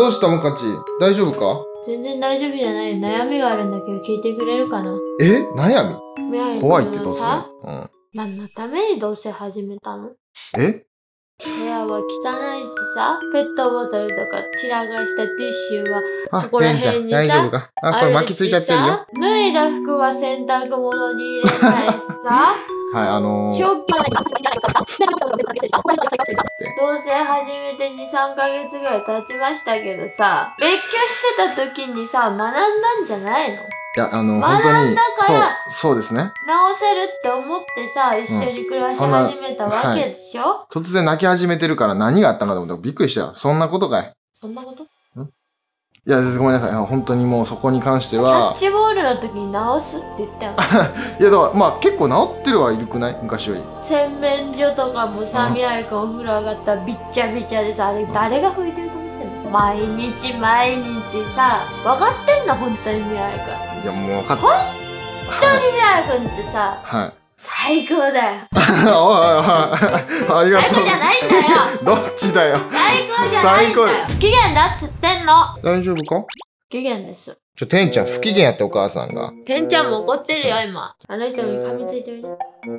どうしたもかち大丈夫か？全然大丈夫じゃない。悩みがあるんだけど聞いてくれるかな？え？悩み？怖いって突さ然。うん。何のために同棲始めたの？え？部屋は汚いしさ、ペットボトルとか散らかしたティッシュはあ、そこら辺にさ大丈夫か？あ、これ巻きついちゃってるよ。脱いだ服は洗濯物に入れないしさ、はい、あのー、同棲始めて2、3ヶ月ぐらい経ちましたけどさ、別居してた時にさ、学んだんじゃないの？いや、あの、学んだ本当に、そうから、そうですね。直せるって思ってさ、一緒に暮らし始めたわけでしょ、突然泣き始めてるから何があったんかと思ってびっくりしたよ。そんなことかい。そんなこと？いや、ごめんなさい。本当にもうそこに関してキャはッ、チボールの時に直すって言ったよ。いや、だから、まあ結構治ってるはいるくない？昔より。洗面所とかもさ、うん宮城くんお風呂上がったらびっちゃびちゃでさ、あれ誰が拭いてると思ってんの？毎日毎日さ、分かってんの？本当に宮城くん。いや、もう分かった。本当に宮城くんってさ、はい。最高だよ。おいおいありがとう。最高じゃないんだよ。どっちだよ。最高じゃないんだよ最。不機嫌だっつってんの。大丈夫か？不機嫌です。ちょ、てんちゃん不機嫌やってお母さんが。てんちゃんも怒ってるよ、今。あの人に噛みついてみて。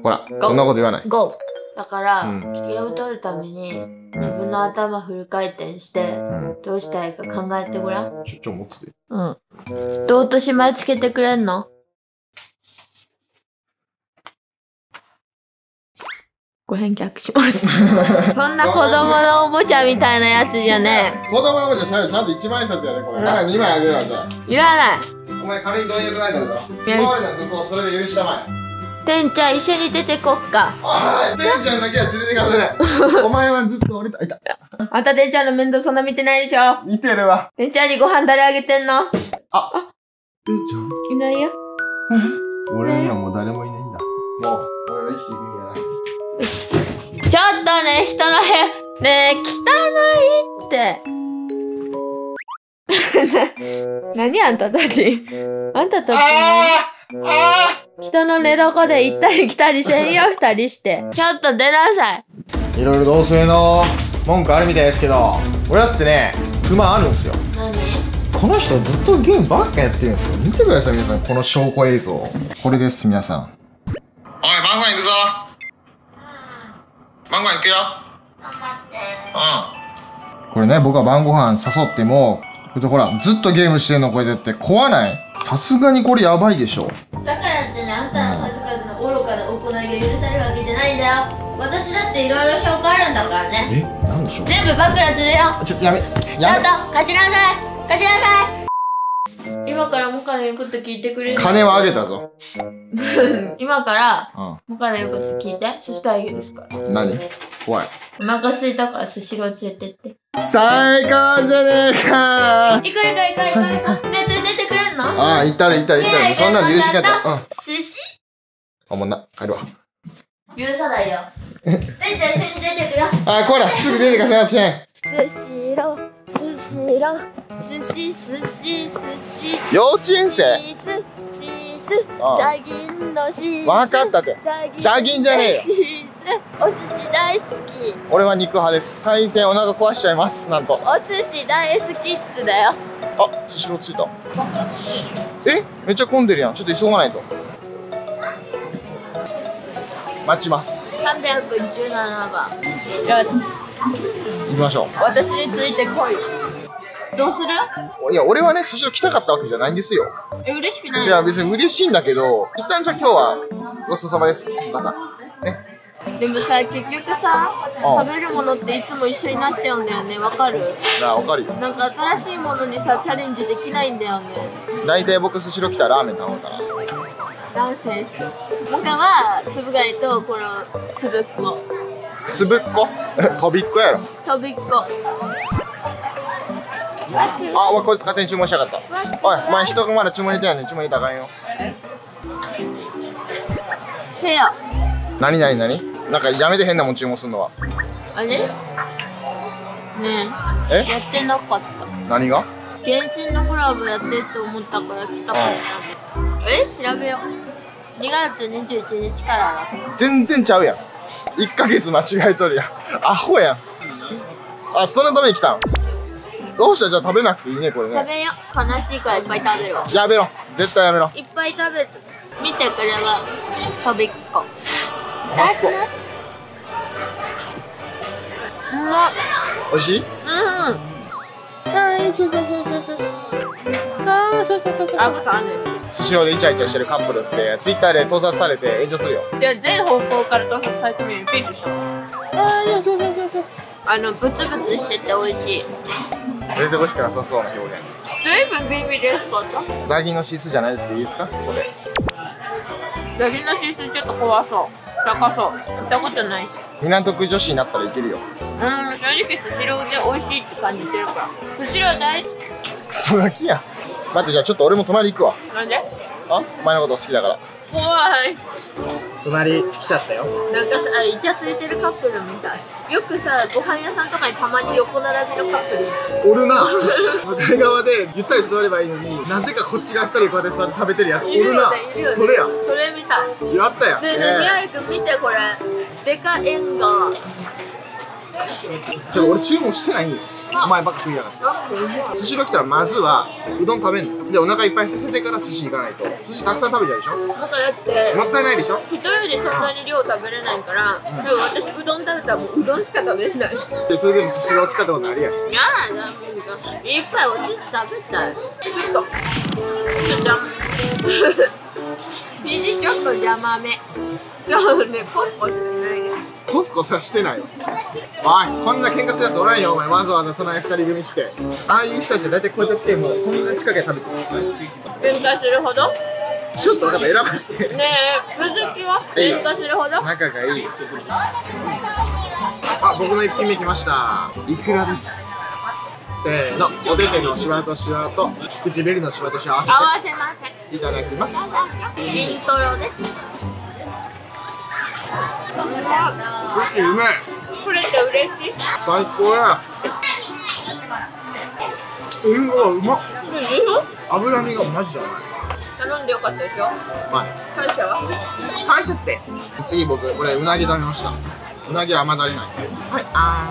ほら、そんなこと言わない。ゴー。だから、うんを取るために、自分の頭フル回転して、うん。どうしたいか考えてごらん。ちょ、ちょ、持ってて。うん。どうとしまいつけてくれんの？ご返却します。そんな子供のおもちゃみたいなやつじゃね子供のおもちゃちゃんちゃんと一枚札やね、これ。だから2枚あげるわ、じゃあ。え。いらない。お前金に貪欲ないだろうから。や今までの不幸それで許したまえ。てんちゃん一緒に出てこっか。おい、てんちゃんだけは連れてかせない。お前はずっと俺と、いた。あんたてんちゃんの面倒そんな見てないでしょ見てるわ。てんちゃんにご飯誰あげてんの？てんちゃんいないよ。俺にはもう誰もいないんだ。もう、ちょっとね、人の部屋、ねえ、汚いって。何あんたたち？あんたたち人の寝床で行ったり来たりせんよ、二人して。ちょっと出なさい。いろいろ同性の文句あるみたいですけど、俺だってね、不満あるんですよ。何？この人ずっとゲームばっかやってるんですよ。見てください、皆さん。この証拠映像。これです、皆さん。おい、晩ご飯行くぞ。晩ご飯行くよ。うん。これね、僕は晩ご飯誘っても、ほら、ずっとゲームしてんのこれでって怖ない？さすがにこれやばいでしょ。だからってね、あんたの数々の愚かな行いが許されるわけじゃないんだよ。私だっていろいろ証拠あるんだからね。え、なんでしょう全部暴露するよ。ちょ、やめ、ちょやっと、貸しなさい貸しなさい今からモカの言うこと聞いてくれる？め。金はあげたぞ。今から、うモカの言うこと聞いて。そしてあげるから。ん。何？怖い。お腹空いたからスシロー連れてって。最高じゃねえか行く行く行く行く行く。ね、連れてってくれんの？ああ、行ったら行ったら行ったら。そんなんで許しかった。うん。寿司？あ、もうな、帰るわ。許さないよ。てんちゃん一緒に出てくよ。あ、こら、すぐ出てかせなしゃい。スシロー、スシロー、寿司、寿司、寿司。幼稚園生？ザギンのシース。わかったって。ザギンじゃねえよお寿司大好き。俺は肉派です。最戦お腹壊しちゃいます。なんと。お寿司大好きっつだよ。あ、スシローついた。え？めっちゃ混んでるやん。ちょっと急がないと。待ちます。317番。行きましょ私についてこい。どうする？う。いや、俺はね、スシロー来たかったわけじゃないんですよ。え、嬉しくないいや、別に嬉しいんだけど、一旦じゃあ今日は、ごちそうさまです。お母さん。ね。でもさ、結局さ、食べるものっていつも一緒になっちゃうんだよね。わかる？なあ、わかるよ。なんか新しいものにさ、チャレンジできないんだよね。大体僕スシロー来たらラーメン頼むから。ナンセンス。モカは、つぶ貝と、この、つぶっこ。つぶっこ？飛びっこやろ。とびっこ。あ、お前こいつ勝手に注文しやがった。おい、お前人がまだ注文入れてないのに注文入れたらあかんよ。せよ。何何何？なんかやめて変なもん注文するのは。あれ？ねええ、やってなかった。何が？原神のコラボやってって思ったから来たかった。え調べよう。2月21日から。だ。全然ちゃうやん。1ヶ月間違えとるやん。アホやん。あ、そのために来たん。どうした？じゃあ食べなくていいねこれね。食べよう。悲しいからいっぱい食べるわ。やめろ。絶対やめろ。いっぱい食べ見てくれば飛びっこいただきますうまっ美味しい？うん。はいそうそうそうそうそうあーそうそうそうそう。あそうですスシローでイチャイチャしてるカップルってツイッターで盗撮されて炎上するよ。じゃあ全方向から盗撮されてみるピースしたあーそうそうそうそう。あのブツブツしてて美味しい。出てほしくなさそうな表現。ずいぶんビビりやすかった。ザギのシスじゃないですけどいいですか？ここで。ダビのシスちょっと怖そう。高そう。行ったことないし。港区女子になったらいけるよ。うん正直スシローで美味しいって感じてるから。スシロー大好クソガキや待ってじゃあちょっと俺も隣行くわ。きなんで？あ？お前のこと好きだから。怖い。隣来ちゃったよ。なんかさイチャついてるカップルみたい。よくさご飯屋さんとかにたまに横並びのカップルいる。おるな。向かい側でゆったり座ればいいのになぜかこっち側二人こうやって座って食べてるやつおいるるな。よねいるよね。それや。それみたい。やったやん。ねえねえ。宮城くん見てこれ。デカ縁側ちょ俺注文してないんよお前ばっか食いやがって。寿司ロ来たらまずはうどん食べんの。でお腹いっぱいさせてから寿司行かないと。寿司たくさん食べちゃうでしょ？なんかだって。もったいないでしょ？人よりそんなに量食べれないから、でも私うどん食べたらもううどんしか食べれない。でそれでも寿司ロ来たってことあるや。んやだなんかいっぱいお寿司食べたい。ちょっとちょっと邪魔。肘ちょっと邪魔め。ちょっとねポツポツしないコスコスはしてないよおいこんな喧嘩するやつおらんよお前。わざわざ隣二人組来て。ああいう人たちは大体こうやって来てもうこんな近くで食べて喧嘩するほど？るちょっと分かった選ばして。ねえ鈴木は？喧嘩するほど？仲がいい。あ僕の一品目来ました。イクラです？せーの。お手手のシワとシワと唇のシワとシワ合わ合わせません。せていただきます。イントロです寿司うめえこれって嬉しい。最高や。うんうわうまっ。うん脂身がマジじゃない。頼んでよかったでしょ？はい。感謝は？感謝です。次僕これうなぎ食べました。うなぎは甘だれない。はい。あ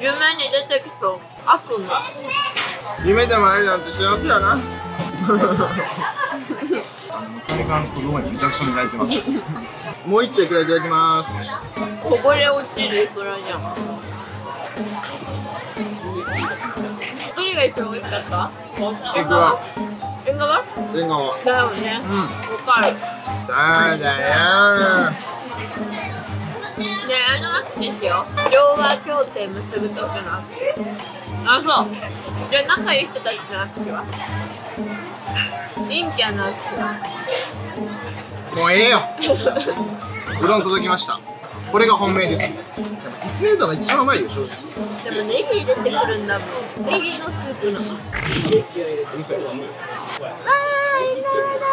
夢に出てきそう。悪夢。ー夢でも会えるなんて幸せやな 向かい側の子供にめちゃくちゃ磨いてます。もう一丁いくらいただきます。こぼれ落ちるいくらじゃん。どれが一番美味しかった？いくら縁側縁側だよね。うんわかる。そうだよ。ねえあの握手しよう。調和協定結ぶ時の握手。あそう。じゃあ仲いい人たちの握手は？陰キャの握手はもうええよ。うどん届きました。これが本命です。でもイツネードが一番うまいよ正直。でもネギ出てくるんだもん。ネギのスープの。あーいなだ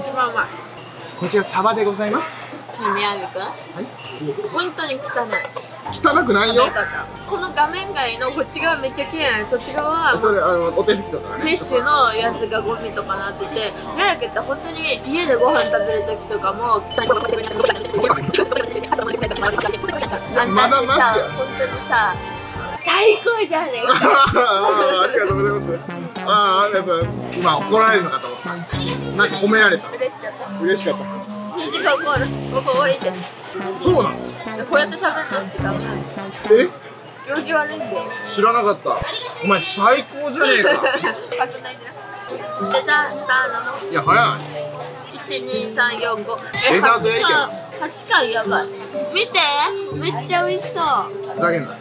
一番うまい。こちらサバでございます。はい。本当に汚い汚くないよ。この画面外のこっち側めっちゃ綺麗なのそっち側はそれあのお手拭きとかね。フィッシュのやつがゴミとかなってて宮城って本当に家でご飯食べる時とかもまだマシやさ本当にさ最高じゃねえ。か ありがとうございます。ああありがとうございます。今怒られるのかと思った。なんか褒められた。嬉しかった。嬉しかった。そうなの？こうやって食べるのってダメなんですえ？行儀悪いんだよ知らなかった。お前最高じゃねえか。デザーターの？いや早い。12345デザートやいけど8巻やばい。見て。めっちゃ美味しそう。ふざけんな。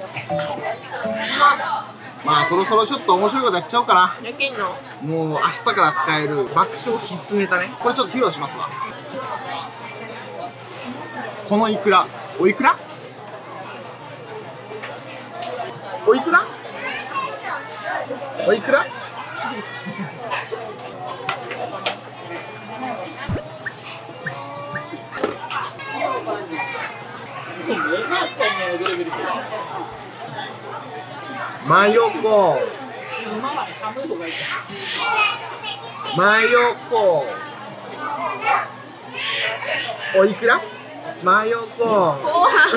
まあそろそろちょっと面白いことやっちゃおうかな。できんの？もう明日から使える。爆笑必須ネタね。これちょっと披露しますわ。このイクラおいくら？おいくら？おいくら？マヨコー。ンマヨコおいくら？マヨコー。ン後半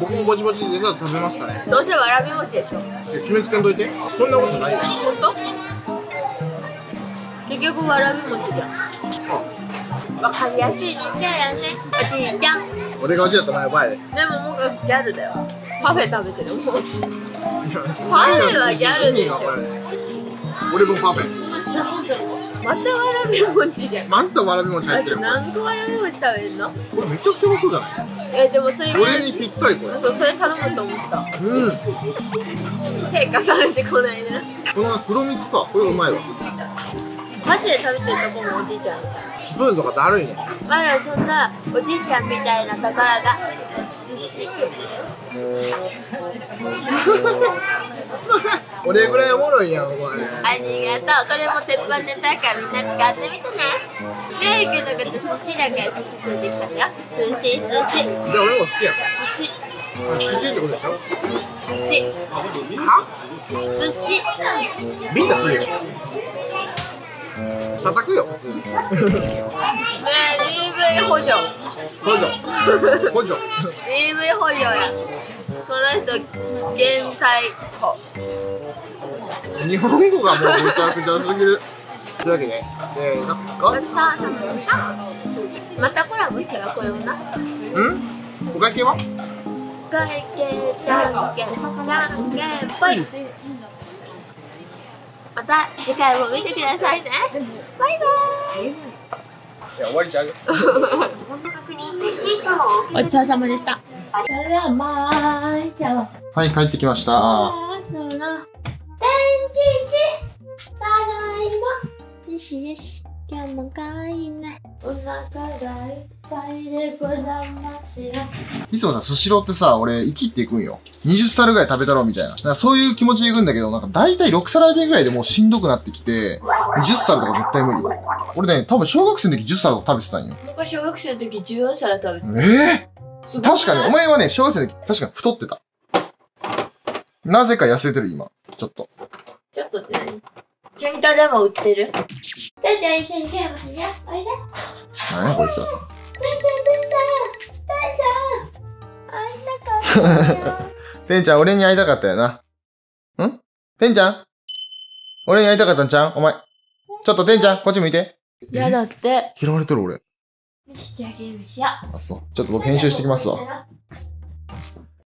僕もぼちぼちデザート食べますかね。どうせわらび餅でしょ。決めつけんといて。そんなことないよ。本当？結局わらび餅じゃん。あ。わかりやすい。人間やね。おじいちゃん。俺がうちだったらやばいででももうギャルだよ。パフェ食べてるもう。パフェはギャルでしょ。俺もパフェまたわらび餅じゃん。まんたわらび餅入ってるよ何個わらび餅食べるの？これめちゃくちゃうまそうじゃない？えでもそれ俺にぴったりこれ。そうそれ頼むと思った。うん。低下されてこないねこの黒蜜か。これうまいわ。箸で食べてるとこもおじいちゃん。スプーンとかだるいね。まだそんなおじいちゃんみたいなところが寿司 俺ぐらいおもろいやんお前。ありがとう。これも鉄板ネタやからみんな使ってみてね。メイクのこと寿司だから寿司ついてきたよ寿司寿司。じゃあ俺も好きやん。寿司。好きってことでしょ？寿司。は寿司。ビンタするよ叩くよ。普通にねえ DV 補助。補助。補助。DV 補助やこの人減退法日本語がもうむちゃくちゃすぎる。というわけでせーのごちそうさまでしたまたコラボしたらこれもなうんお会計は会計じゃんけんじゃんけんぽい。また次回も見てくださいね。バイバイ。いや終わりちゃうよごちそうさまでしたはい帰ってきましたただいまよしよし今日も帰いないお腹がいっぱいでございますよいつもさ、スシローってさ、俺、生きっていくんよ。20皿ぐらい食べたろうみたいな。だからそういう気持ちでいくんだけど、なんか大体6皿目ぐらいでもうしんどくなってきて、10皿とか絶対無理。俺ね、多分小学生の時10皿とか食べてたんよ。僕は小学生の時14皿食べてええ確かに、お前はね、小学生の時、確かに太ってた。なぜか痩せてる、今。ちょっと。ちょっとって何？喧嘩でも売ってる？てんちゃん一緒にゲームしようおいで何やこいつは。てんちゃんてんちゃんてんちゃん会いたかったよてんちゃん、俺に会いたかったよな。ん？てんちゃん？俺に会いたかったんちゃんお前。ちょっとてんちゃん、こっち向いて。やだって嫌われてる俺。よしじゃあゲームしようあ、そう。ちょっと僕編集してきますわ。わ